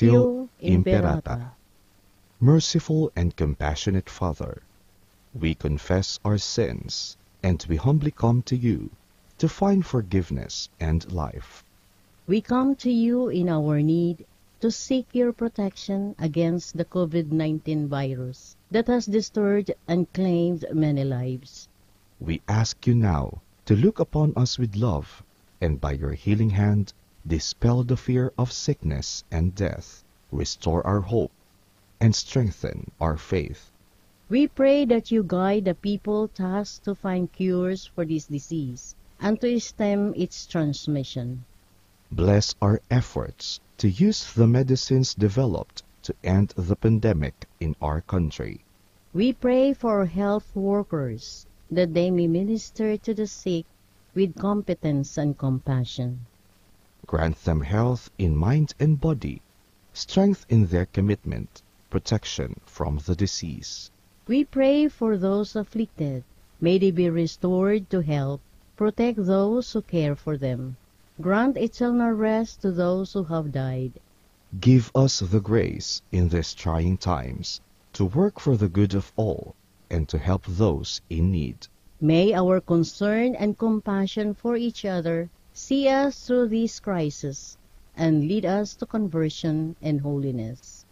Imperata. Merciful and compassionate Father, we confess our sins and we humbly come to you to find forgiveness and life. We come to you in our need to seek your protection against the COVID-19 virus that has disturbed and claimed many lives. We ask you now to look upon us with love and by your healing hand dispel the fear of sickness and death, restore our hope, and strengthen our faith. We pray that you guide the people tasked to find cures for this disease and to stem its transmission. Bless our efforts to use the medicines developed to end the pandemic in our country. We pray for health workers that they may minister to the sick with competence and compassion. Grant them health in mind and body, strength in their commitment, protection from the disease. We pray for those afflicted. May they be restored to health. Protect those who care for them. Grant eternal rest to those who have died. Give us the grace in these trying times to work for the good of all and to help those in need. May our concern and compassion for each other see us through these crises, and lead us to conversion and holiness.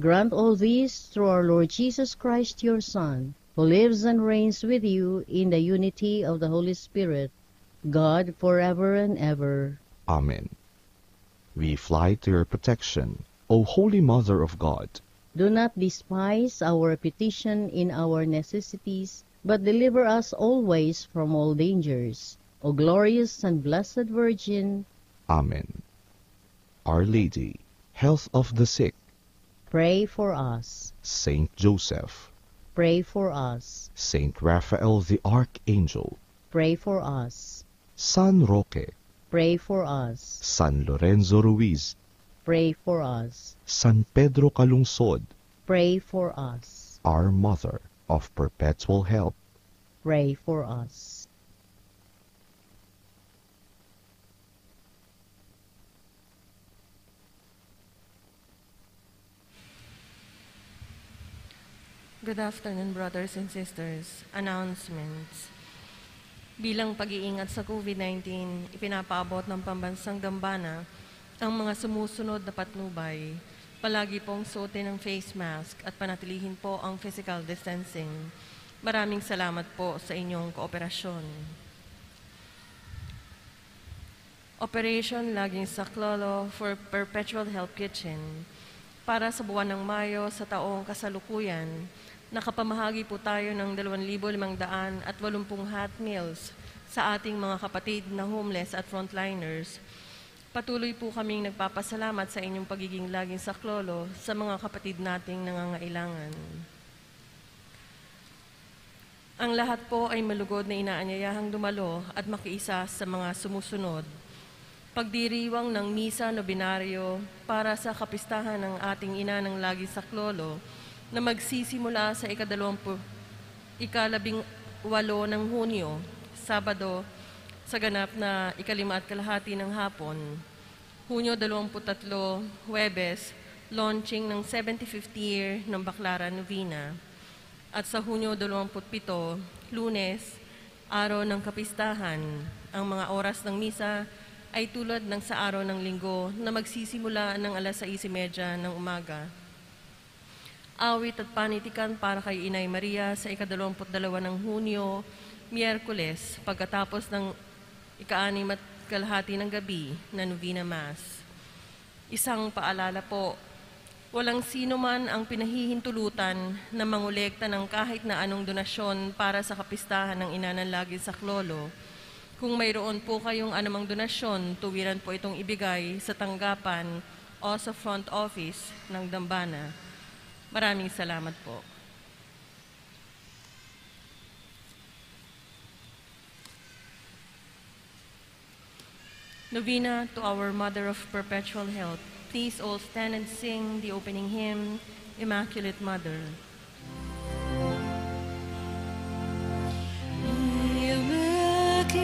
Grant all this through our Lord Jesus Christ, your Son, who lives and reigns with you in the unity of the Holy Spirit, God forever and ever. Amen. We fly to your protection, O Holy Mother of God. Do not despise our petition in our necessities, but deliver us always from all dangers. O glorious and blessed Virgin. Amen. Our Lady, health of the sick. Pray for us. Saint Joseph. Pray for us. Saint Raphael the Archangel. Pray for us. San Roque. Pray for us. San Lorenzo Ruiz. Pray for us. San Pedro Calungsod. Pray for us. Our Mother of Perpetual Help. Pray for us. Good afternoon, brothers and sisters. Announcements. Bilang pag-iingat sa COVID-19, ipinapaabot ng pambansang dambana ang mga sumusunod na patnubay. Palagi pong suotin ng face mask at panatilihin po ang physical distancing. Maraming salamat po sa inyong kooperasyon. Operation Laging Saklolo for Perpetual Help Kitchen. Para sa buwan ng Mayo sa taong kasalukuyan, nakapamahagi po tayo ng 2,580 hot meals sa ating mga kapatid na homeless at frontliners. Patuloy po kaming nagpapasalamat sa inyong pagiging laging saklolo sa mga kapatid nating nangangailangan. Ang lahat po ay malugod na inaanyayahang dumalo at makiisa sa mga sumusunod. Pagdiriwang ng misa nobinaryo para sa kapistahan ng ating ina ng lagi saklolo na magsisimula sa ikadalawampu, ikalabing walo ng Hunyo, Sabado, sa ganap na ikalima at kalahati ng hapon. Hunyo 23, Huwebes, launching ng 75th year ng Baclaran Novena. At sa Hunyo 27, Lunes, araw ng kapistahan, ang mga oras ng misa ay tulad ng sa araw ng linggo na magsisimula ng alas 6.30 ng umaga. Awit at panitikan para kay Inay Maria sa ikadalawamput dalawa ng Hunyo, Miyerkules, pagkatapos ng ikaanim at kalahati ng gabi na Novena Mass. Isang paalala po, walang sino man ang pinahihintulutan na mangolekta ng kahit na anong donasyon para sa kapistahan ng Inanan Lagi sa Klolo. Kung mayroon po kayong anumang donasyon, tuwiran po itong ibigay sa tanggapan o sa front office ng Dambana. Maraming salamat po. Novena to our Mother of Perpetual Help. Please all stand and sing the opening hymn, Immaculate Mother. Immaculate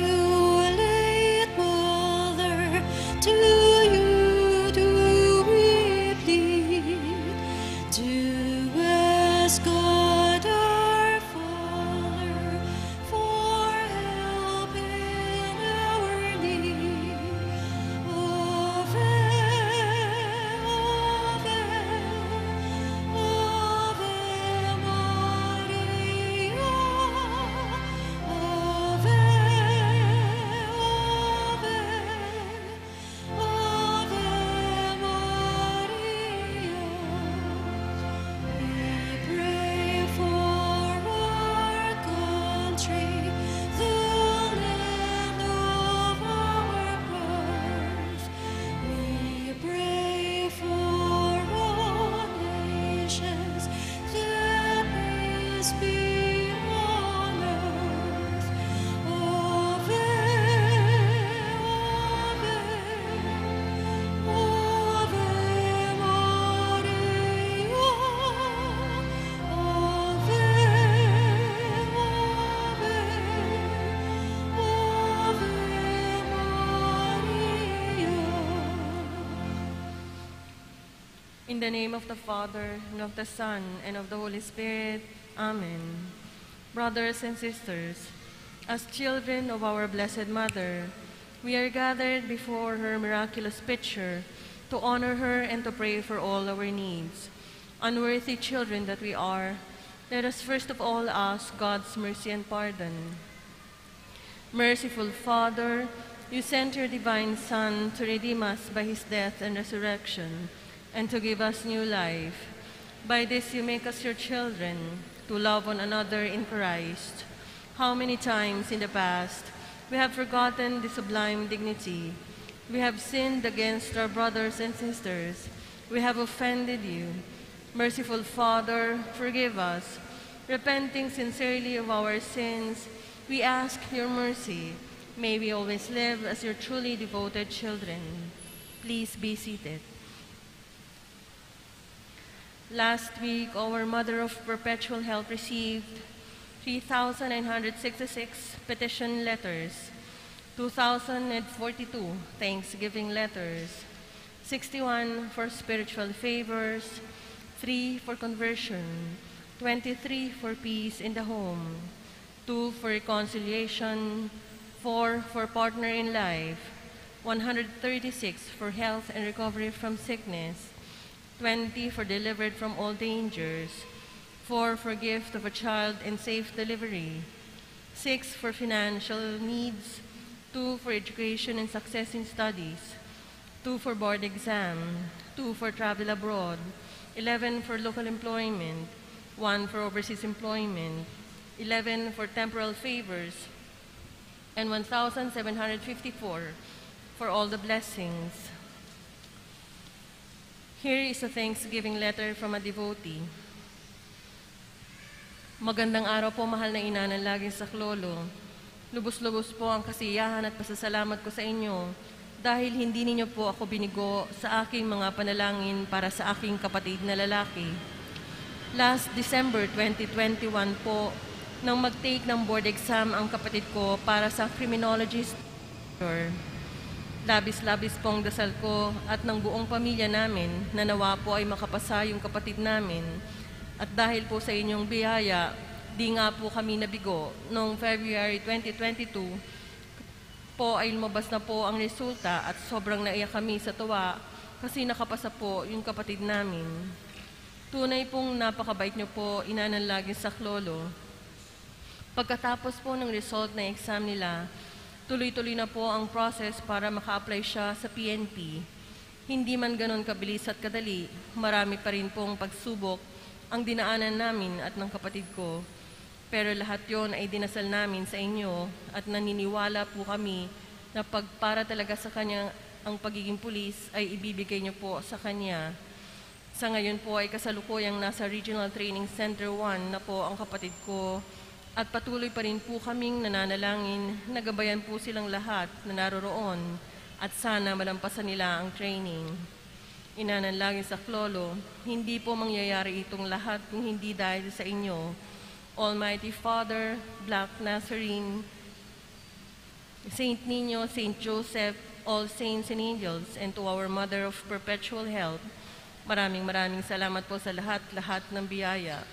Mother, to In the name of the Father, and of the Son, and of the Holy Spirit. Amen. Brothers and sisters, as children of our Blessed Mother, we are gathered before her miraculous picture to honor her and to pray for all our needs. Unworthy children that we are, let us first of all ask God's mercy and pardon. Merciful Father, you sent your divine Son to redeem us by his death and resurrection, and to give us new life. By this you make us your children, to love one another in Christ. How many times in the past we have forgotten the sublime dignity. We have sinned against our brothers and sisters. We have offended you. Merciful Father, forgive us. Repenting sincerely of our sins, we ask your mercy. May we always live as your truly devoted children. Please be seated. Last week, our Mother of Perpetual Help received 3,966 petition letters, 2,042 Thanksgiving letters, 61 for spiritual favors, 3 for conversion, 23 for peace in the home, 2 for reconciliation, 4 for partner in life, 136 for health and recovery from sickness, 20 for delivered from all dangers, 4 for gift of a child and safe delivery, 6 for financial needs, 2 for education and success in studies, 2 for board exam, 2 for travel abroad, 11 for local employment, 1 for overseas employment, 11 for temporal favors, and 1,754 for all the blessings. Here is a Thanksgiving letter from a devotee. Magandang araw po, mahal na ina ng laging saklolo. Lubos-lubos po ang kasiyahan at pasasalamat ko sa inyo dahil hindi ninyo po ako binigo sa aking mga panalangin para sa aking kapatid na lalaki. Last December 2021 po, nang mag-take ng board exam ang kapatid ko para sa criminologist. Labis-labis pong dasal ko at ng buong pamilya namin na nawa po ay makapasa yung kapatid namin. At dahil po sa inyong biyaya, di nga po kami nabigo. Noong February 2022, po ay lumabas na po ang resulta at sobrang naiyak kami sa tuwa kasi nakapasa po yung kapatid namin. Tunay pong napakabait niyo po, inanalagin sa klolo. Pagkatapos po ng result ng exam nila, tuloy-tuloy na po ang process para maka-apply siya sa PNP. Hindi man ganon kabilis at kadali, marami pa rin pong pagsubok ang dinaanan namin at ng kapatid ko. Pero lahat yon ay dinasal namin sa inyo at naniniwala po kami na pag para talaga sa kanya ang pagiging pulis ay ibibigay niyo po sa kanya. Sa ngayon po ay kasalukuyang nasa Regional Training Center 1 na po ang kapatid ko at patuloy pa rin po kaming nananalangin, nagabayan po silang lahat na naroroon at sana malampasan nila ang training. Inanalangin sa Klolo, hindi po mangyayari itong lahat kung hindi dahil sa inyo. Almighty Father, Black Nazarene, Saint Nino, Saint Joseph, all saints and angels, and to our Mother of Perpetual Health, maraming maraming salamat po sa lahat-lahat ng biyaya.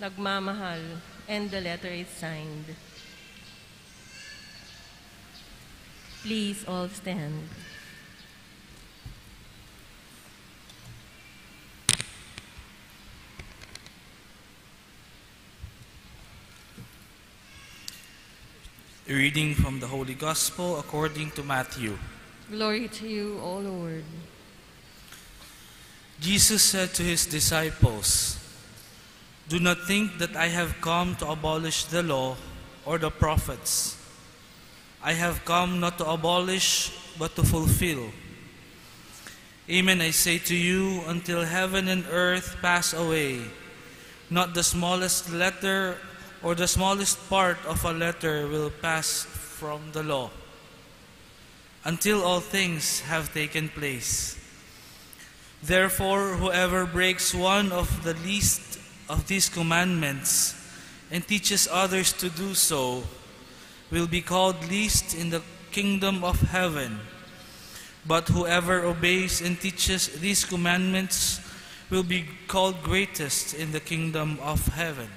Nagmamahal, and the letter is signed. Please all stand. A reading from the Holy Gospel according to Matthew. Glory to you, O Lord. Jesus said to his disciples, Do not think that I have come to abolish the law or the prophets. I have come not to abolish, but to fulfill. Amen, I say to you, until heaven and earth pass away, not the smallest letter or the smallest part of a letter will pass from the law, until all things have taken place. Therefore, whoever breaks one of the least of these commandments and teaches others to do so will be called least in the kingdom of heaven. But whoever obeys and teaches these commandments will be called greatest in the kingdom of heaven.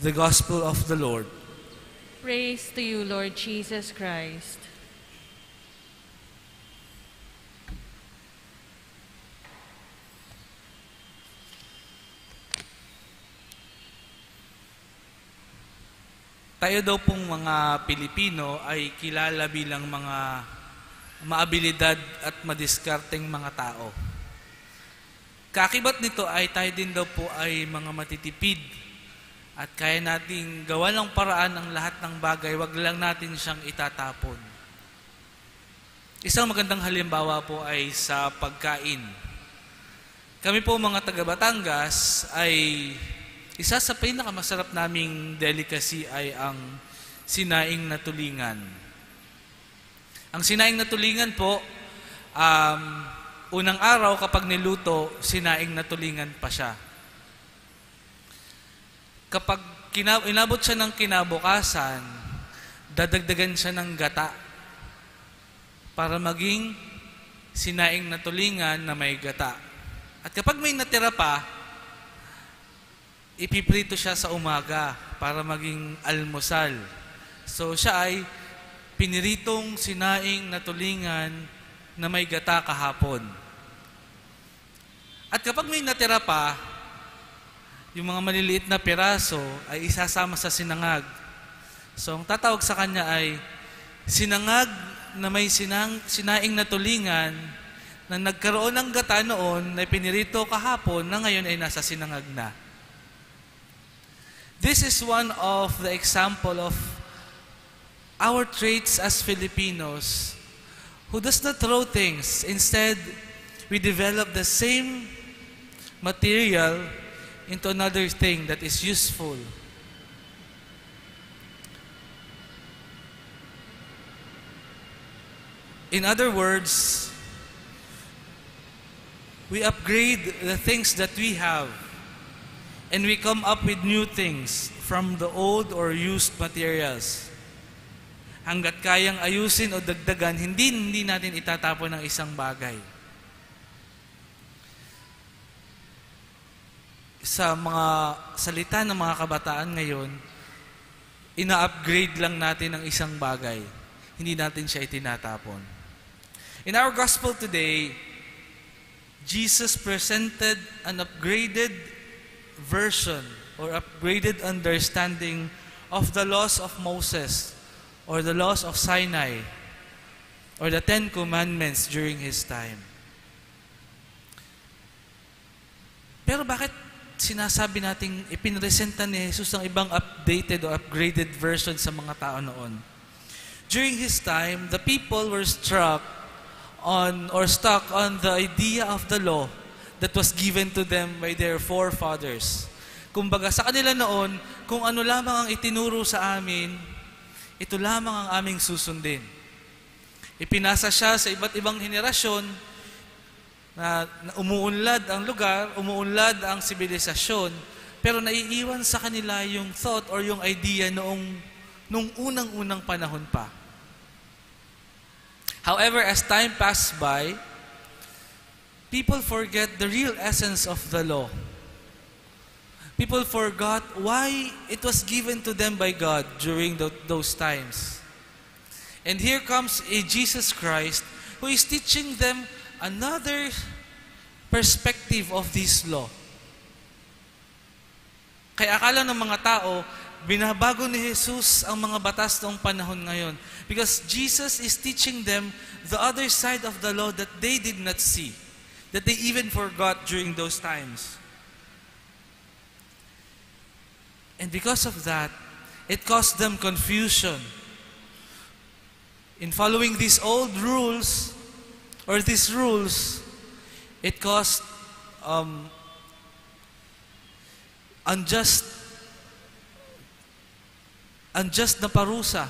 The Gospel of the Lord. Praise to you, Lord Jesus Christ. Tayo daw pong mga Pilipino ay kilala bilang mga maabilidad at madiskarteng mga tao. Kakibat nito ay tayo din daw po ay mga matitipid at kaya nating gawa ng paraan ang lahat ng bagay, wag lang natin siyang itatapon. Isang magandang halimbawa po ay sa pagkain. Kami po mga taga Batangas ay isa sa pinakamasarap naming delicacy ay ang sinaing na tulingan. Ang sinaing na tulingan po, um, unang araw kapag niluto, sinaing na tulingan pa siya. Kapag kina- inabot siya ng kinabukasan, dadagdagan siya ng gata para maging sinaing na tulingan na may gata. At kapag may natira pa, ipiprito siya sa umaga para maging almusal. So siya ay piniritong sinaing na tulingan na may gata kahapon. At kapag may natira pa, yung mga maliliit na piraso ay isasama sa sinangag. So ang tatawag sa kanya ay sinangag na may sinang, sinaing na tulingan na nagkaroon ng gata noon na pinirito kahapon na ngayon ay nasa sinangag na. This is one of the example of our traits as Filipinos who does not throw things. Instead, we develop the same material into another thing that is useful. In other words, we upgrade the things that we have and we come up with new things from the old or used materials. Hanggat kayang ayusin o dagdagan, hindi hindi natin itatapon ng isang bagay. Sa mga salita ng mga kabataan ngayon, ina-upgrade lang natin ang isang bagay. Hindi natin siya itinatapon. In our gospel today, Jesus presented an upgraded version or upgraded understanding of the laws of Moses or the laws of Sinai or the Ten Commandments during his time. Pero bakit sinasabi nating ipinresenta ni Jesus ang ibang updated or upgraded version sa mga tao noon? During his time, the people were struck on or stuck on the idea of the law that was given to them by their forefathers. Kumbaga sa kanila noon, kung ano lamang ang itinuro sa amin, ito lamang ang aming susundin. Ipinasa siya sa iba't ibang henerasyon na, na umuunlad ang lugar, umuunlad ang sibilisasyon, pero naiiwan sa kanila yung thought or yung idea noong nung unang-unang panahon pa. However, as time passed by, people forget the real essence of the law. People forgot why it was given to them by God during tho- those times. And here comes a Jesus Christ who is teaching them another perspective of this law. Kaya akala ng mga tao, binabago ni Jesus ang mga batas noong panahon ngayon. Because Jesus is teaching them the other side of the law that they did not see. That they even forgot during those times. And because of that, it caused them confusion. In following these old rules, or these rules, it caused um, unjust unjust na parusa.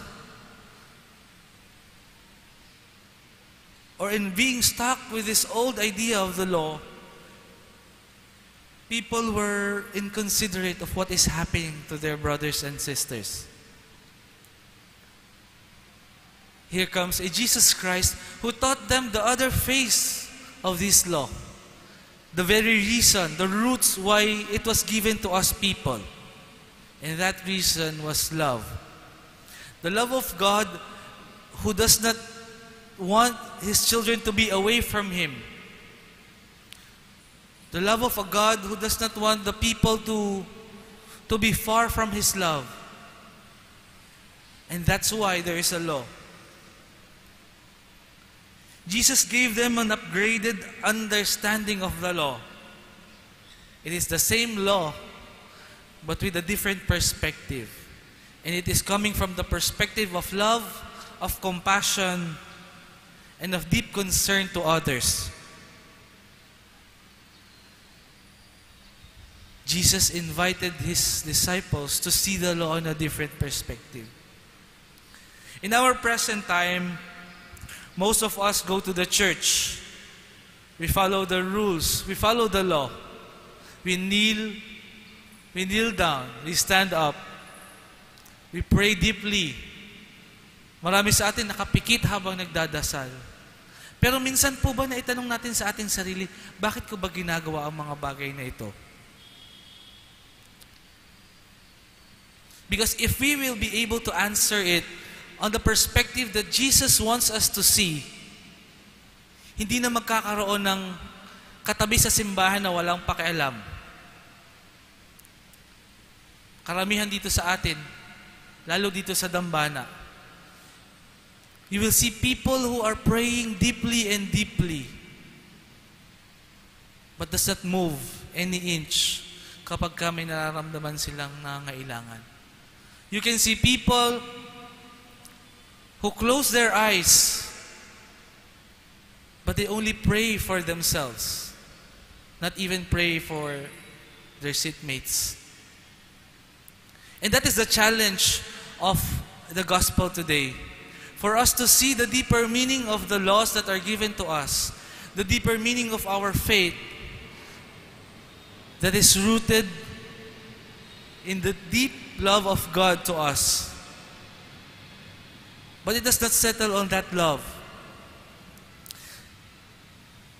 Or in being stuck with this old idea of the law, people were inconsiderate of what is happening to their brothers and sisters. Here comes a Jesus Christ who taught them the other face of this law. the very reason, the roots why it was given to us people. And that reason was love. The love of God who does not want his children to be away from him. The love of a God who does not want the people to, to be far from his love. And that's why there is a law. Jesus gave them an upgraded understanding of the law. It is the same law, but with a different perspective. And it is coming from the perspective of love, of compassion, and of deep concern to others. Jesus invited his disciples to see the law in a different perspective. In our present time, most of us go to the church. We follow the rules. We follow the law. We kneel. We kneel down. We stand up. We pray deeply. Marami sa atin nakapikit habang nagdadasal. Pero minsan po ba na itanong natin sa ating sarili, bakit ko ba ginagawa ang mga bagay na ito? Because if we will be able to answer it on the perspective that Jesus wants us to see, hindi na magkakaroon ng katabi sa simbahan na walang pakialam. Karamihan dito sa atin, lalo dito sa Dambana, you will see people who are praying deeply and deeply but does not move any inch kapag ka nararamdaman silang nangailangan. You can see people who close their eyes, but they only pray for themselves, not even pray for their seatmates. And that is the challenge of the gospel today. For us to see the deeper meaning of the laws that are given to us, the deeper meaning of our faith that is rooted in the deep love of God to us. But it does not settle on that love.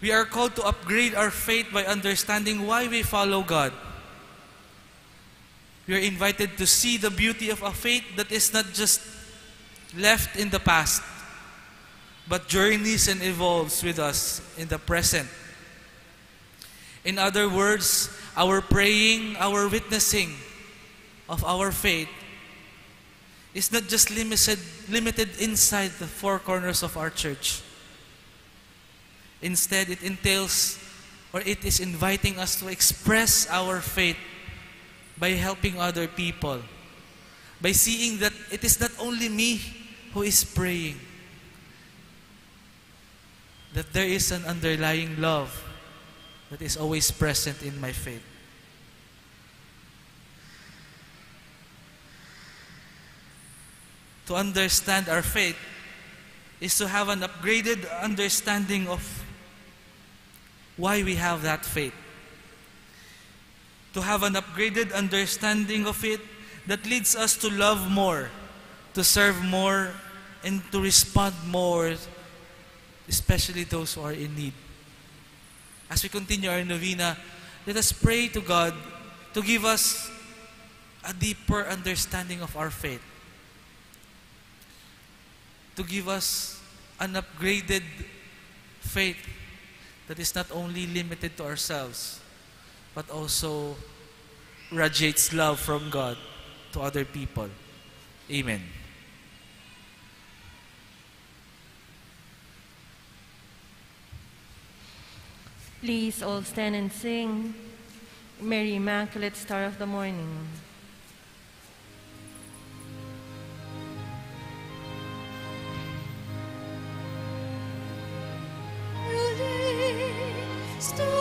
We are called to upgrade our faith by understanding why we follow God. We are invited to see the beauty of a faith that is not just left in the past, but journeys and evolves with us in the present. In other words, our praying, our witnessing of our faith is not just limited, limited inside the four corners of our church. Instead, it entails or it is inviting us to express our faith by helping other people. By seeing that it is not only me who is praying, that there is an underlying love that is always present in my faith. to understand our faith is to have an upgraded understanding of why we have that faith. To have an upgraded understanding of it that leads us to love more, to serve more, and to respond more, especially those who are in need. As we continue our novena, let us pray to God to give us a deeper understanding of our faith to give us an upgraded faith that is not only limited to ourselves, but also radiates love from God to other people. Amen. Please all stand and sing Mary Immaculate Star of the Morning. Star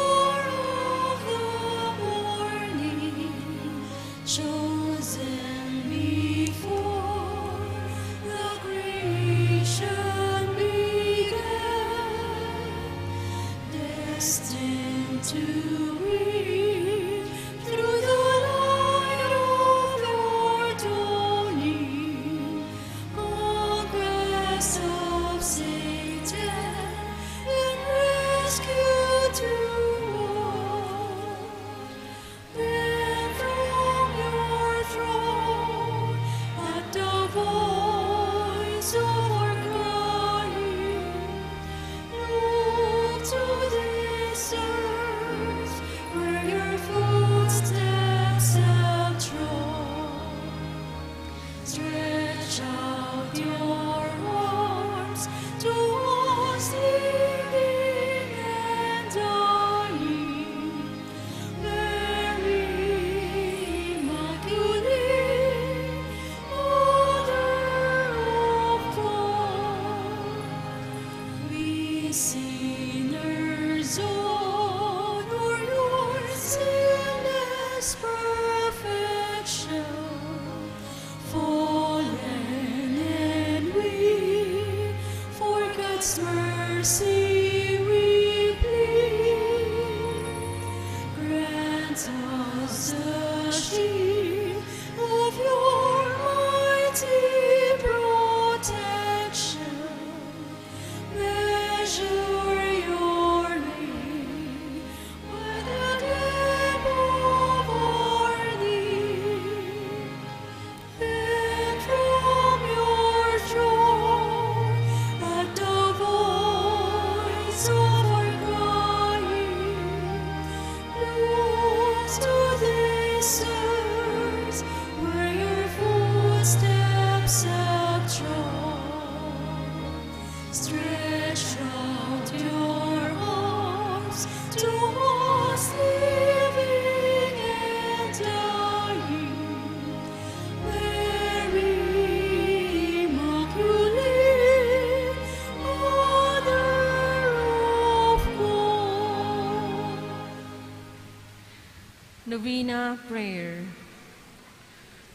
Novena Prayer.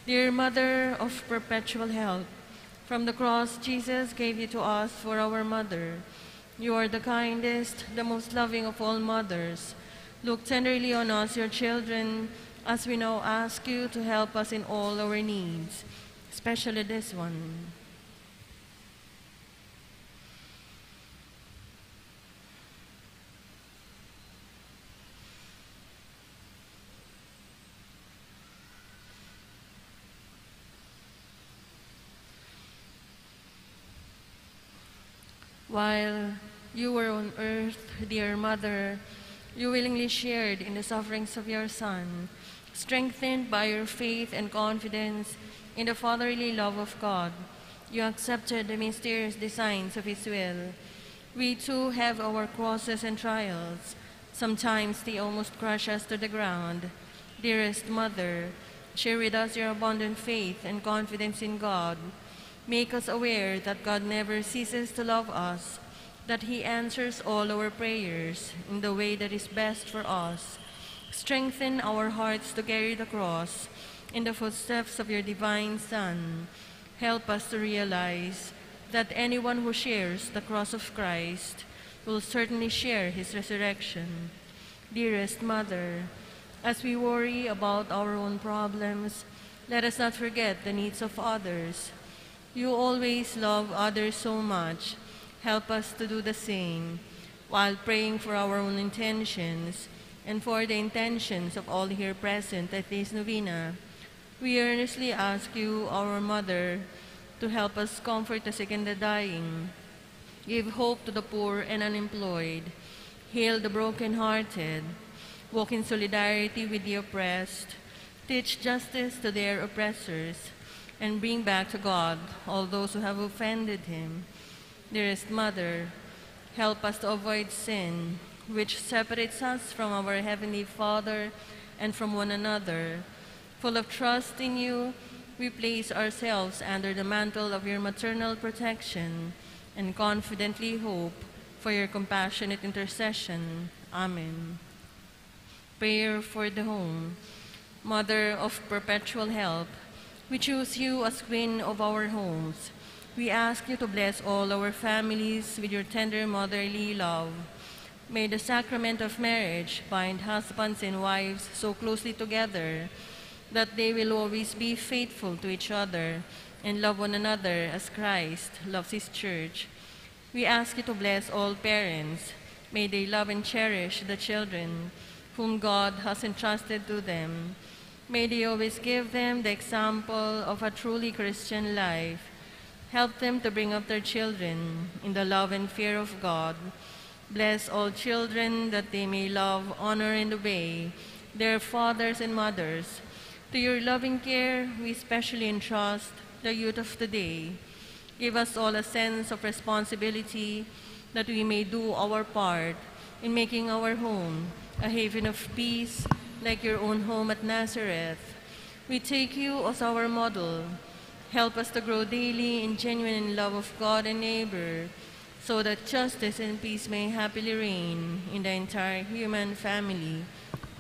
Dear Mother of Perpetual Help, from the cross Jesus gave you to us for our mother. You are the kindest, the most loving of all mothers. Look tenderly on us, your children, as we now ask you to help us in all our needs, especially this one. While you were on earth, dear Mother, you willingly shared in the sufferings of your Son, strengthened by your faith and confidence in the fatherly love of God. You accepted the mysterious designs of His will. We too have our crosses and trials. Sometimes they almost crush us to the ground. Dearest Mother, share with us your abundant faith and confidence in God. Make us aware that God never ceases to love us, that He answers all our prayers in the way that is best for us. Strengthen our hearts to carry the cross in the footsteps of your divine Son. Help us to realize that anyone who shares the cross of Christ will certainly share his resurrection. Dearest Mother, as we worry about our own problems, let us not forget the needs of others. You always love others so much. Help us to do the same while praying for our own intentions and for the intentions of all here present at this novena. We earnestly ask you, our Mother, to help us comfort the sick and the dying, give hope to the poor and unemployed, heal the brokenhearted, walk in solidarity with the oppressed, teach justice to their oppressors, and bring back to God all those who have offended him. Dearest Mother, help us to avoid sin, which separates us from our Heavenly Father and from one another. Full of trust in you, we place ourselves under the mantle of your maternal protection and confidently hope for your compassionate intercession. Amen. Prayer for the home. Mother of perpetual help, we choose you as queen of our homes. We ask you to bless all our families with your tender motherly love. May the sacrament of marriage bind husbands and wives so closely together that they will always be faithful to each other and love one another as Christ loves his church. We ask you to bless all parents. May they love and cherish the children whom God has entrusted to them. May they always give them the example of a truly Christian life. Help them to bring up their children in the love and fear of God. Bless all children that they may love, honor, and obey their fathers and mothers. To your loving care, we especially entrust the youth of today. Give us all a sense of responsibility that we may do our part in making our home a haven of peace like your own home at Nazareth. We take you as our model. Help us to grow daily in genuine love of God and neighbor. so that justice and peace may happily reign in the entire human family.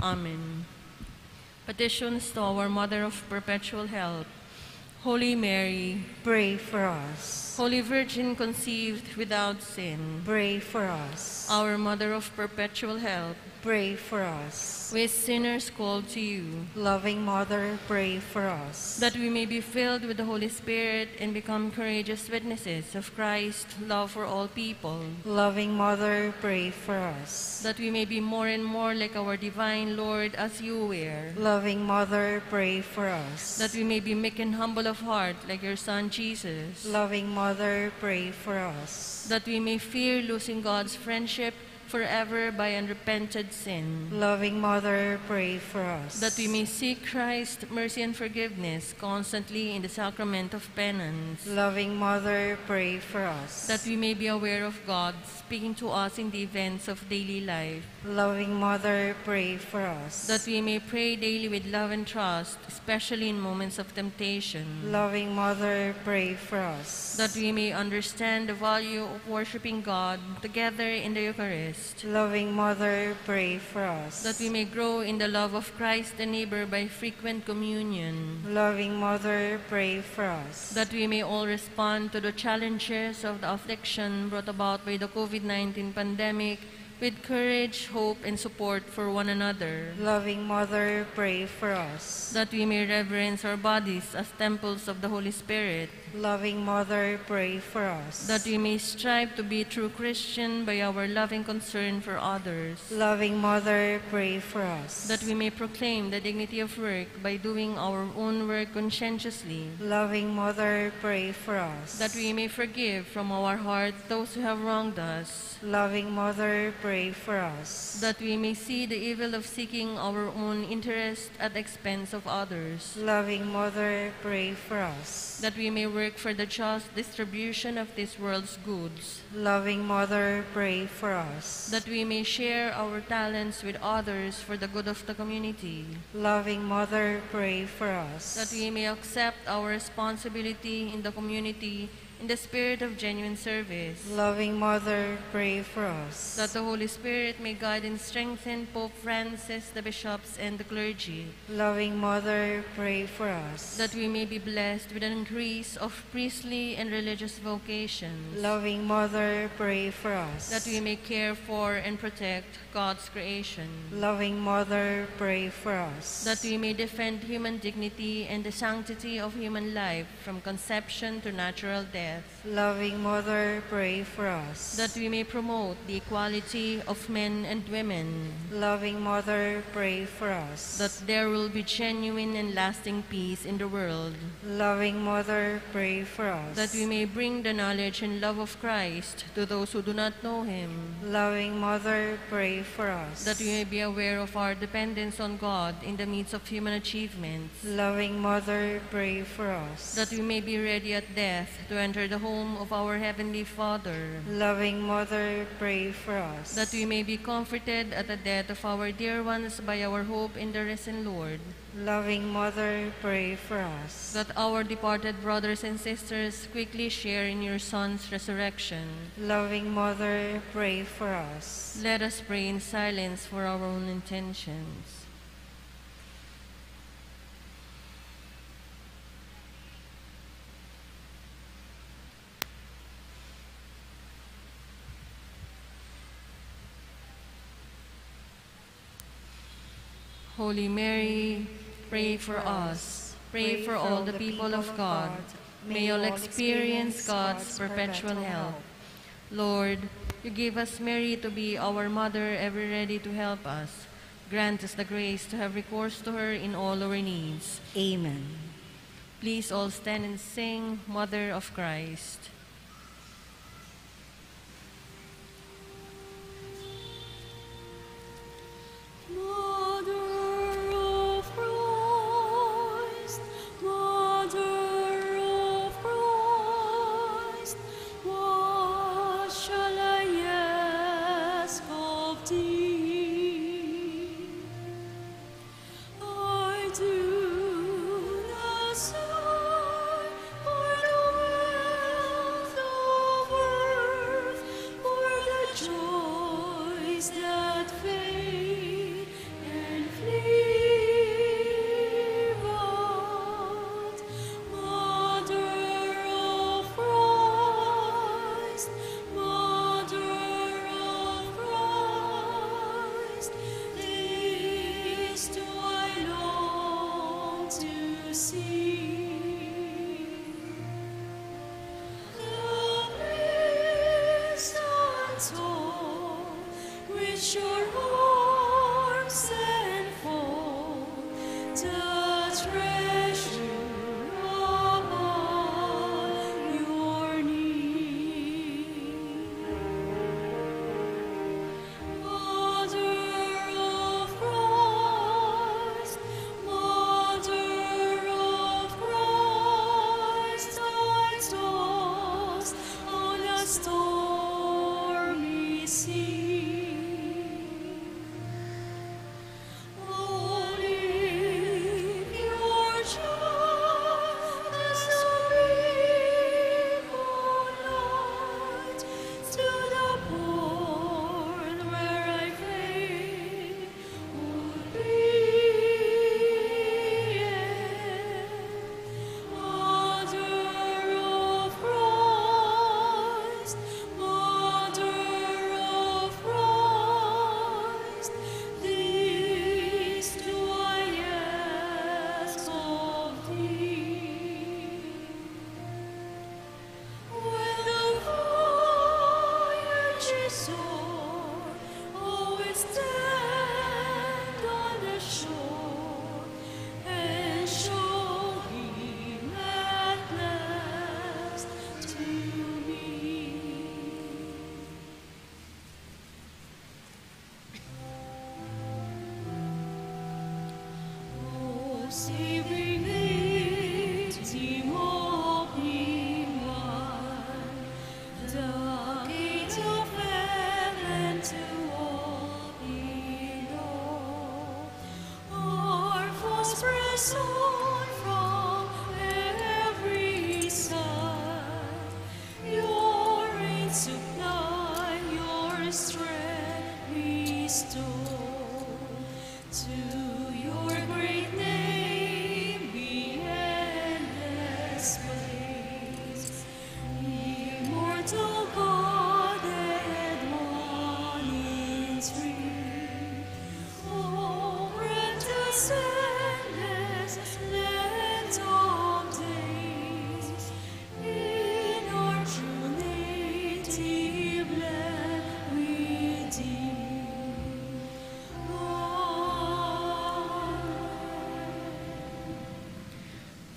Amen. Petitions to our Mother of Perpetual Help. Holy Mary, Pray for us. Holy Virgin conceived without sin, Pray for us. our Mother of Perpetual Help, Pray for us. we sinners call to you, Loving Mother, pray for us. that we may be filled with the Holy Spirit and become courageous witnesses of Christ's love for all people, Loving Mother, pray for us. that we may be more and more like our divine Lord as you were, Loving Mother, pray for us. that we may be meek and humble of heart like your Son Jesus, Loving Mother, pray for us. that we may fear losing God's friendship forever by unrepented sin, Loving Mother, pray for us. that we may seek Christ's mercy and forgiveness constantly in the sacrament of penance, Loving Mother, pray for us. that we may be aware of God speaking to us in the events of daily life, Loving Mother, pray for us. that we may pray daily with love and trust, especially in moments of temptation, Loving Mother, pray for us. that we may understand the value of worshiping God together in the Eucharist, Loving Mother, pray for us. that we may grow in the love of Christ and neighbor by frequent communion, Loving Mother, pray for us. that we may all respond to the challenges of the affliction brought about by the COVID-19 pandemic with courage, hope, and support for one another, Loving Mother, pray for us. that we may reverence our bodies as temples of the Holy Spirit, Loving Mother, pray for us. that we may strive to be true Christian by our loving concern for others, Loving Mother, pray for us. that we may proclaim the dignity of work by doing our own work conscientiously, Loving Mother, pray for us. that we may forgive from our heart those who have wronged us, Loving Mother, pray for us. that we may see the evil of seeking our own interest at the expense of others, Loving Mother, pray for us. that we may work for the just distribution of this world's goods, Loving Mother, pray for us. that we may share our talents with others for the good of the community, Loving Mother, pray for us. that we may accept our responsibility in the community in the spirit of genuine service, Loving Mother, pray for us. that the Holy Spirit may guide and strengthen Pope Francis, the bishops, and the clergy, Loving Mother, pray for us. that we may be blessed with an increase of priestly and religious vocations, Loving Mother, pray for us. that we may care for and protect God's creation, Loving Mother, pray for us. that we may defend human dignity and the sanctity of human life from conception to natural death, Loving Mother, pray for us. that we may promote the equality of men and women, Loving Mother, pray for us. that there will be genuine and lasting peace in the world, Loving Mother, pray for us. that we may bring the knowledge and love of Christ to those who do not know him, Loving Mother, pray for us. that we may be aware of our dependence on God in the midst of human achievements, Loving Mother, pray for us. that we may be ready at death to enter the home of our Heavenly Father, Loving Mother, pray for us. that we may be comforted at the death of our dear ones by our hope in the risen Lord, Loving Mother, pray for us. that our departed brothers and sisters quickly share in your Son's resurrection. Loving Mother, pray for us. Let us pray in silence for our own intentions. Holy Mary, pray for us. Pray for all the people of God. May all experience God's perpetual help. Lord, you gave us Mary to be our mother, ever ready to help us. Grant us the grace to have recourse to her in all our needs. Amen. Please all stand and sing, Mother of Christ.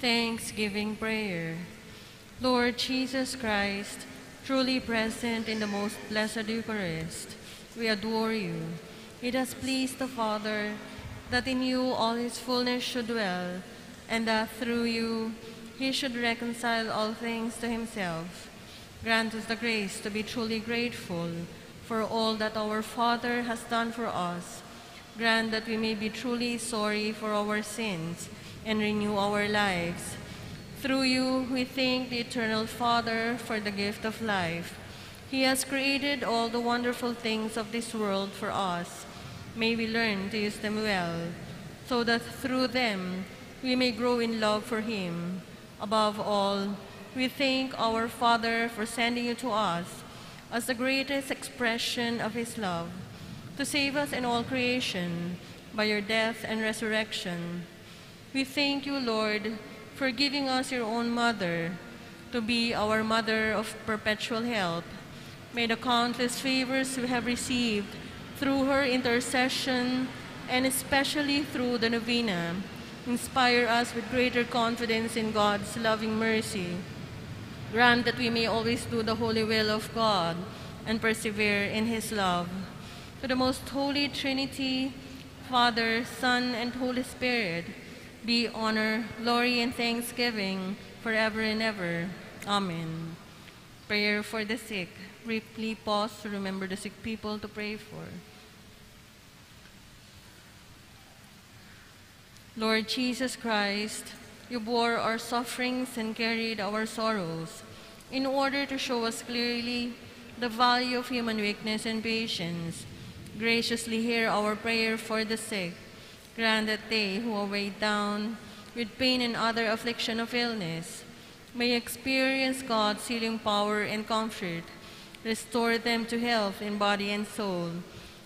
Thanksgiving prayer. Lord Jesus Christ, truly present in the most blessed Eucharist, we adore you. It has pleased the Father that in you all his fullness should dwell, and that through you he should reconcile all things to himself. Grant us the grace to be truly grateful for all that our Father has done for us. Grant that we may be truly sorry for our sins and renew our lives. Through you, we thank the Eternal Father for the gift of life. He has created all the wonderful things of this world for us. May we learn to use them well, so that through them we may grow in love for Him. Above all, we thank our Father for sending you to us as the greatest expression of His love, to save us and all creation by your death and resurrection. We thank you, Lord, for giving us your own mother to be our mother of perpetual help. May the countless favors we have received through her intercession and especially through the novena inspire us with greater confidence in God's loving mercy. Grant that we may always do the holy will of God and persevere in his love. To the most holy Trinity, Father, Son, and Holy Spirit, be honor, glory, and thanksgiving forever and ever. Amen. Prayer for the sick. Briefly pause to remember the sick people to pray for. Lord Jesus Christ, you bore our sufferings and carried our sorrows in order to show us clearly the value of human weakness and patience. Graciously hear our prayer for the sick. Grant that they who are weighed down with pain and other affliction of illness may experience God's healing power and comfort. Restore them to health in body and soul,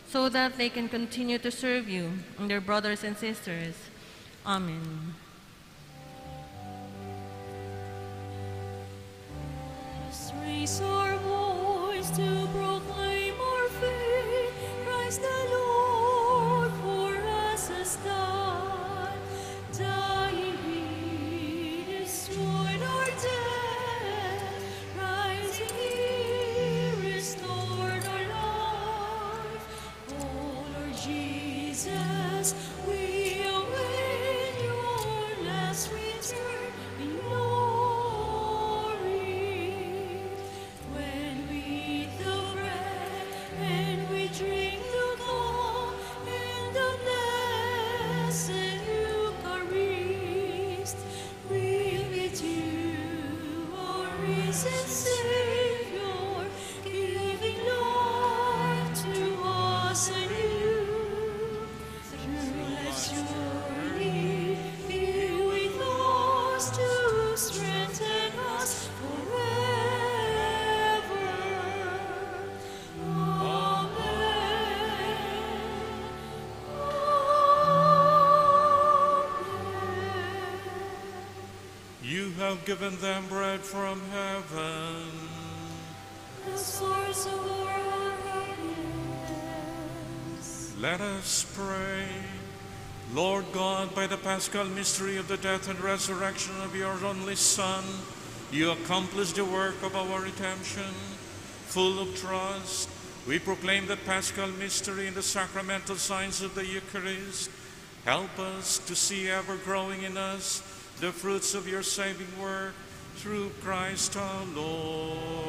so that they can continue to serve you and their brothers and sisters. Amen. Let's raise our voice to proclaim our faith. Christ the Lord have given them bread from heaven. The source of our happiness. Let us pray. Lord God, by the paschal mystery of the death and resurrection of your only Son, you accomplished the work of our redemption. Full of trust, we proclaim the paschal mystery in the sacramental signs of the Eucharist. Help us to see ever growing in us the fruits of your saving work through Christ our Lord.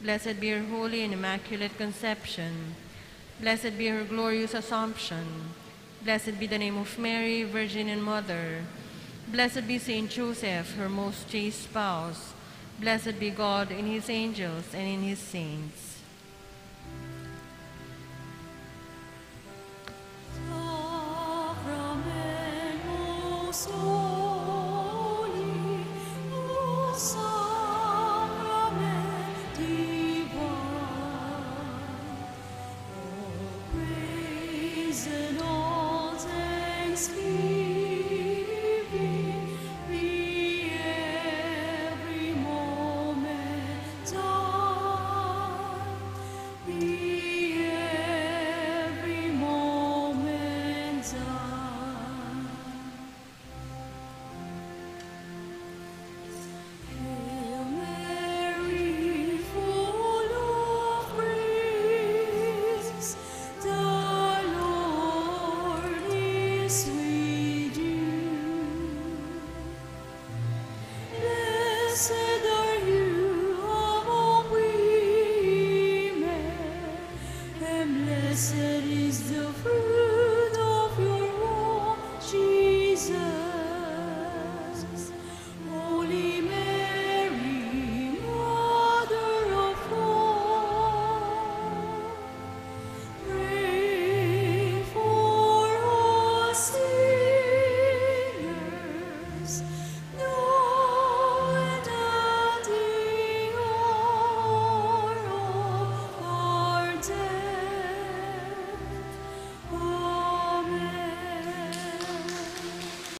Blessed be her holy and immaculate conception. Blessed be her glorious assumption. Blessed be the name of Mary, Virgin and Mother. Blessed be Saint Joseph, her most chaste spouse. Blessed be God in his angels and in his saints.